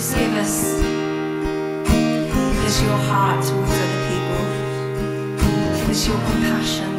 just give us is your heart towards other people, is your compassion.